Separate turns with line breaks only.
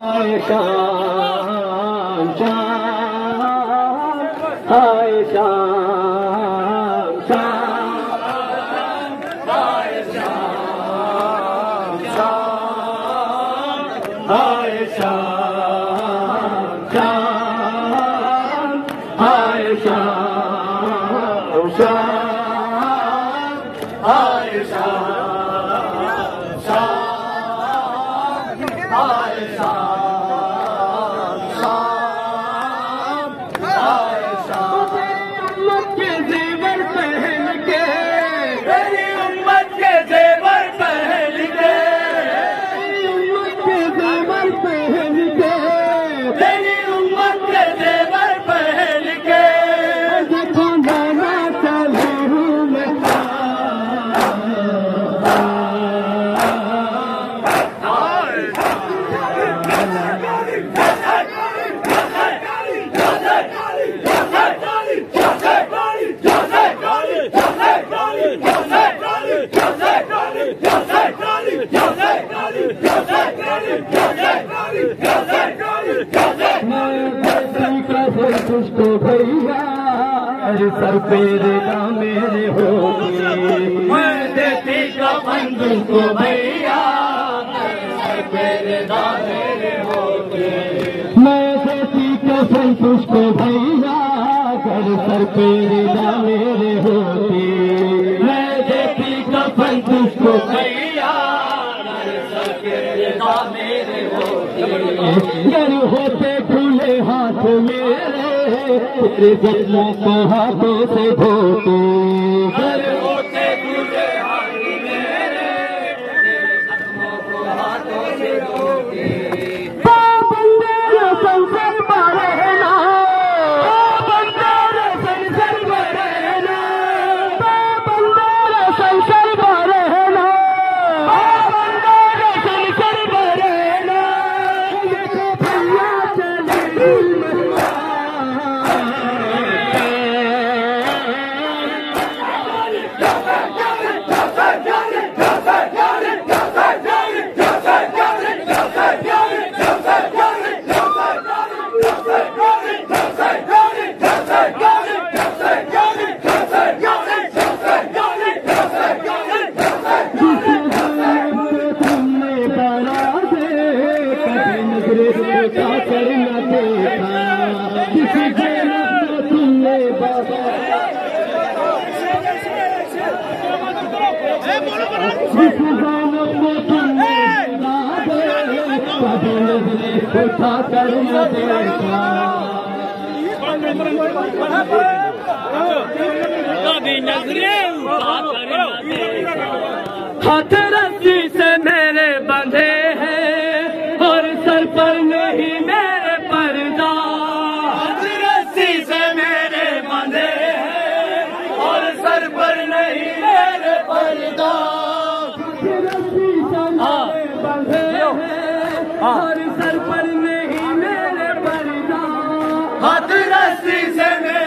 हाय शाम शाम तुझको भैया
कफन तुमको भैया
तुझको भैया कर सर पे रेगा मेरे होती।
मैं देती कफन तुझको भैया मेरे होते।
गर होते खुले हाथ मेरे तेरे जख्मों को हाथों से धोते Woo! कभी नजरे हाथ रस्सी से मेरे बंधे हैं और सर पर नहीं हैं और सर पर नहीं मेरे पर्दा
हाथ रस्सी से मेरे